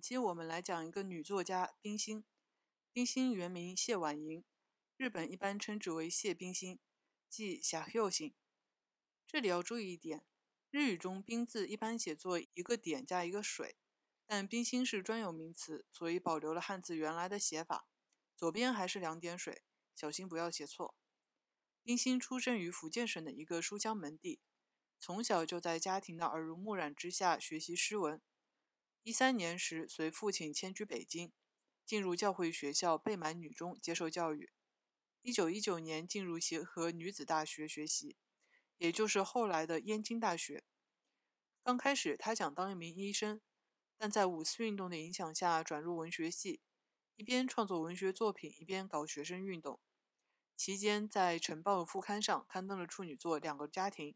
本期我们来讲一个女作家冰心。冰心原名谢婉莹，日本一般称之为谢冰心，即小右型。这里要注意一点，日语中“冰”字一般写作一个点加一个水，但冰心是专有名词，所以保留了汉字原来的写法，左边还是两点水，小心不要写错。冰心出生于福建省的一个书香门第，从小就在家庭的耳濡目染之下学习诗文。一三年时，随父亲迁居北京，进入教会学校贝满女中接受教育。一九一九年进入协和女子大学学习，也就是后来的燕京大学。刚开始，他想当一名医生，但在五四运动的影响下转入文学系，一边创作文学作品，一边搞学生运动。期间，在《晨报》副刊上刊登了处女作《两个家庭》。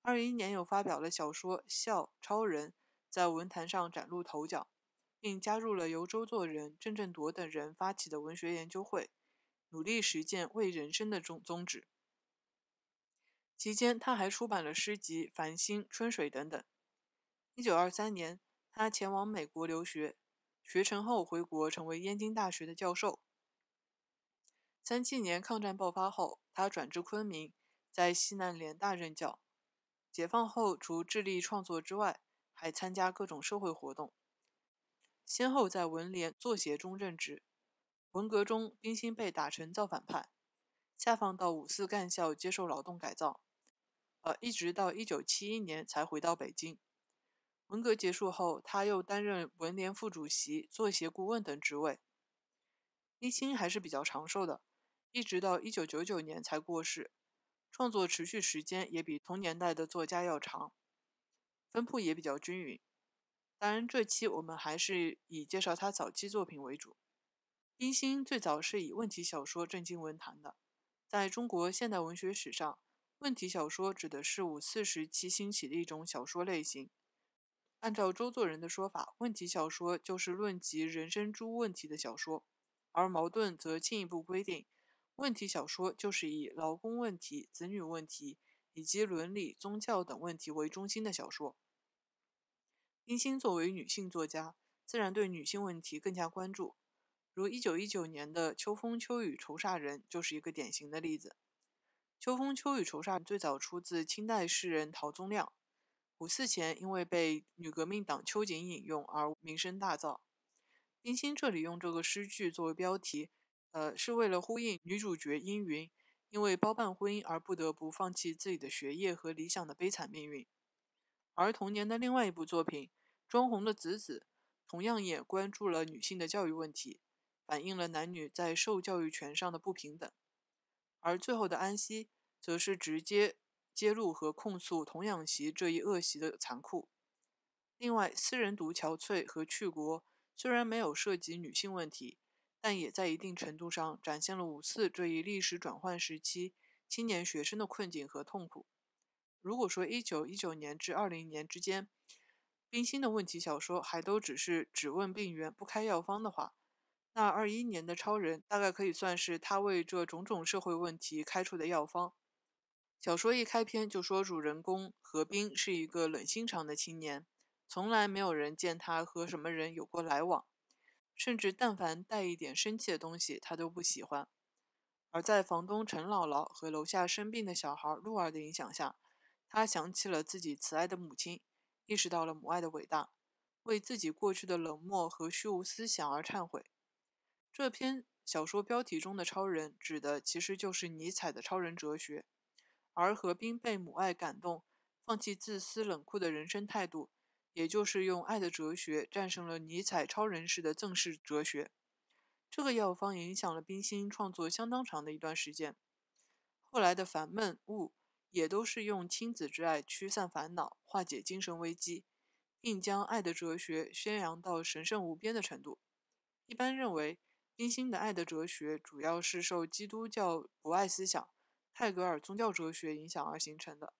二一年又发表了小说《笑超人》。在文坛上崭露头角，并加入了由周作人、郑振铎等人发起的文学研究会，努力实践为人生的宗宗旨。期间，他还出版了诗集《繁星》《春水》等等。一九二三年，他前往美国留学，学成后回国，成为燕京大学的教授。三七年抗战爆发后，他转至昆明，在西南联大任教。解放后，除致力创作之外，还参加各种社会活动，先后在文联、作协中任职。文革中，冰心被打成造反派，下放到五四干校接受劳动改造，呃，一直到一九七一年才回到北京。文革结束后，他又担任文联副主席、作协顾问等职位。冰心还是比较长寿的，一直到一九九九年才过世，创作持续时间也比同年代的作家要长。分布也比较均匀。当然，这期我们还是以介绍他早期作品为主。冰心最早是以问题小说震惊文坛的。在中国现代文学史上，问题小说指的是五四时期兴起的一种小说类型。按照周作人的说法，问题小说就是论及人生诸问题的小说，而茅盾则进一步规定，问题小说就是以劳工问题、子女问题。以及伦理、宗教等问题为中心的小说。冰心作为女性作家，自然对女性问题更加关注。如1919年的《秋风秋雨愁煞人》就是一个典型的例子。《秋风秋雨愁煞人》最早出自清代诗人陶宗亮。五四前，因为被女革命党秋瑾引用而名声大噪。冰心这里用这个诗句作为标题，呃，是为了呼应女主角殷云。因为包办婚姻而不得不放弃自己的学业和理想的悲惨命运，而同年的另外一部作品《庄红的子子》同样也关注了女性的教育问题，反映了男女在受教育权上的不平等。而最后的安息，则是直接揭露和控诉童养媳这一恶习的残酷。另外，私人读憔悴和去国虽然没有涉及女性问题。但也在一定程度上展现了五四这一历史转换时期青年学生的困境和痛苦。如果说一九一九年至二零年之间，冰心的问题小说还都只是只问病源不开药方的话，那二一年的超人大概可以算是他为这种种社会问题开出的药方。小说一开篇就说主人公何冰是一个冷心肠的青年，从来没有人见他和什么人有过来往。甚至但凡带一点生气的东西，他都不喜欢。而在房东陈姥姥和楼下生病的小孩露儿的影响下，他想起了自己慈爱的母亲，意识到了母爱的伟大，为自己过去的冷漠和虚无思想而忏悔。这篇小说标题中的超人，指的其实就是尼采的超人哲学。而何冰被母爱感动，放弃自私冷酷的人生态度。也就是用爱的哲学战胜了尼采超人式的赠世哲学，这个药方影响了冰心创作相当长的一段时间。后来的《烦闷雾》也都是用亲子之爱驱散烦恼、化解精神危机，并将爱的哲学宣扬到神圣无边的程度。一般认为，冰心的爱的哲学主要是受基督教博爱思想、泰戈尔宗教哲学影响而形成的。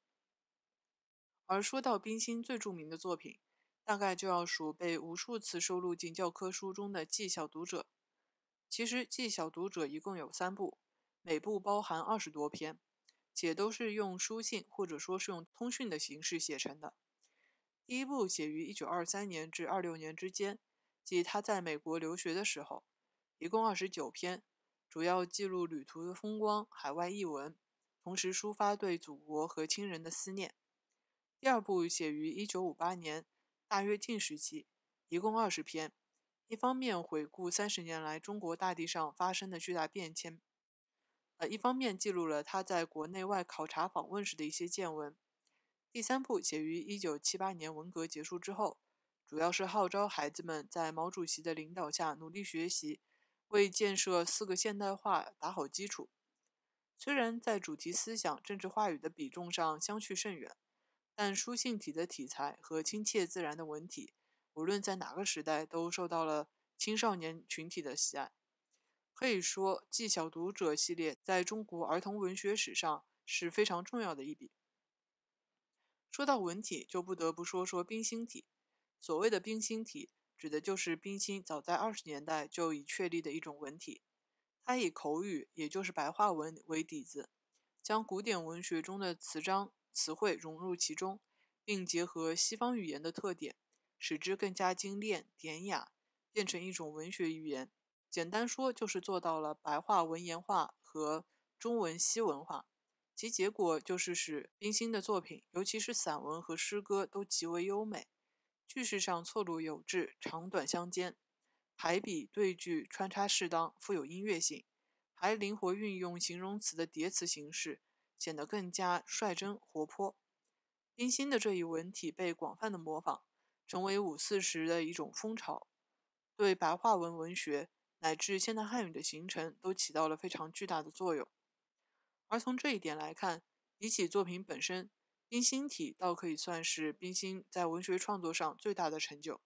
而说到冰心最著名的作品，大概就要数被无数次收录进教科书中的《记小读者》。其实，《记小读者》一共有三部，每部包含二十多篇，且都是用书信或者说是用通讯的形式写成的。第一部写于一九二三年至二六年之间，即他在美国留学的时候，一共二十九篇，主要记录旅途的风光、海外译文，同时抒发对祖国和亲人的思念。第二部写于一九五八年，大跃进时期，一共二十篇，一方面回顾三十年来中国大地上发生的巨大变迁，呃，一方面记录了他在国内外考察访问时的一些见闻。第三部写于一九七八年文革结束之后，主要是号召孩子们在毛主席的领导下努力学习，为建设四个现代化打好基础。虽然在主题思想、政治话语的比重上相去甚远。但书信体的体裁和亲切自然的文体，无论在哪个时代都受到了青少年群体的喜爱。可以说，《记小读者》系列在中国儿童文学史上是非常重要的一笔。说到文体，就不得不说说冰心体。所谓的冰心体，指的就是冰心早在二十年代就已确立的一种文体。它以口语，也就是白话文为底子，将古典文学中的词章。词汇融入其中，并结合西方语言的特点，使之更加精炼典雅，变成一种文学语言。简单说，就是做到了白话文言化和中文西文化。其结果就是使冰心的作品，尤其是散文和诗歌，都极为优美。句式上错落有致，长短相间，排比对句穿插适当，富有音乐性，还灵活运用形容词的叠词形式。显得更加率真活泼。冰心的这一文体被广泛的模仿，成为五四时的一种风潮，对白话文文学乃至现代汉语的形成都起到了非常巨大的作用。而从这一点来看，比起作品本身，冰心体倒可以算是冰心在文学创作上最大的成就。